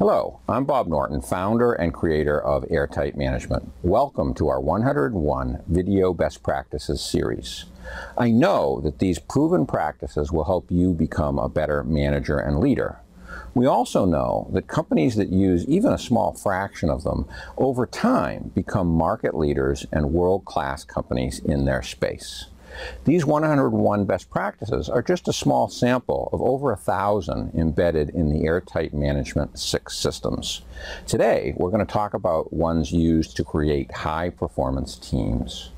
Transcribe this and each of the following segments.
Hello, I'm Bob Norton, founder and creator of Airtight Management. Welcome to our 101 Video Best Practices series. I know that these proven practices will help you become a better manager and leader. We also know that companies that use even a small fraction of them over time become market leaders and world-class companies in their space. These 101 best practices are just a small sample of over a thousand embedded in the Airtight Management 6 systems. Today, we're going to talk about ones used to create high-performance teams.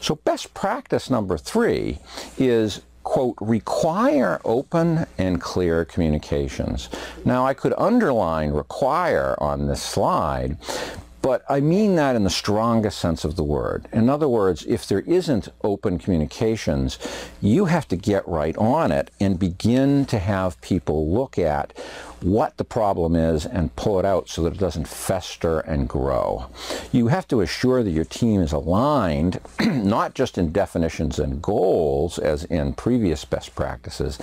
So best practice number three is quote, require open and clear communications. Now, I could underline require on this slide, but I mean that in the strongest sense of the word. In other words, if there isn't open communications, you have to get right on it and begin to have people look at what the problem is and pull it out so that it doesn't fester and grow. You have to assure that your team is aligned, not just in definitions and goals as in previous best practices,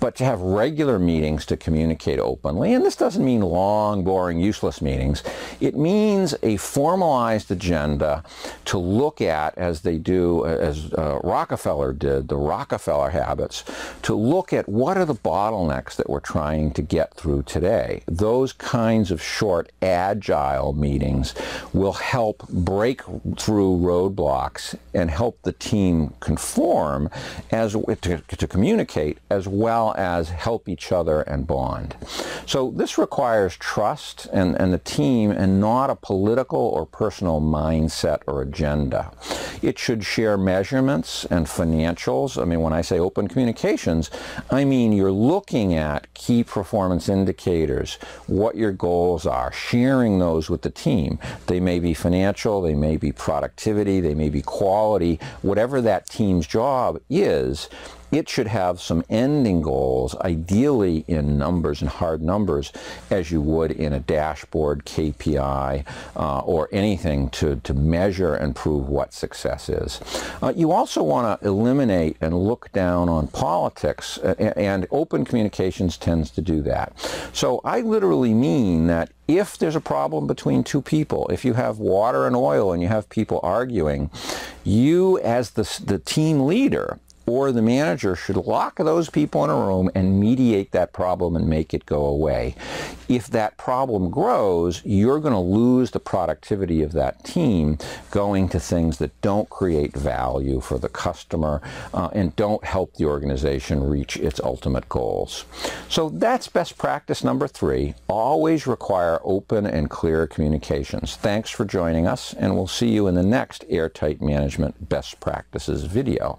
but to have regular meetings to communicate openly. And this doesn't mean long, boring, useless meetings. It means a formalized agenda to look at as they do, as uh, Rockefeller did, the Rockefeller habits, to look at what are the bottlenecks that we're trying to get through today. Those kinds of short, agile meetings will help break through roadblocks and help the team conform as to, to communicate as well as help each other and bond. So this requires trust and, and the team and not a political or personal mindset or agenda. It should share measurements and financials. I mean, when I say open communications, I mean you're looking at key performance indicators, what your goals are, sharing those with the team. They may be financial, they may be productivity, they may be quality, whatever that team's job is, it should have some ending goals, ideally in numbers and hard numbers, as you would in a dashboard, KPI, uh, or anything to, to measure and prove what success is. Uh, you also want to eliminate and look down on politics, uh, and open communications tends to do that. So I literally mean that if there's a problem between two people, if you have water and oil and you have people arguing, you as the, the team leader or the manager should lock those people in a room and mediate that problem and make it go away. If that problem grows, you're going to lose the productivity of that team going to things that don't create value for the customer uh, and don't help the organization reach its ultimate goals. So that's best practice number three. Always require open and clear communications. Thanks for joining us, and we'll see you in the next Airtight Management Best Practices video.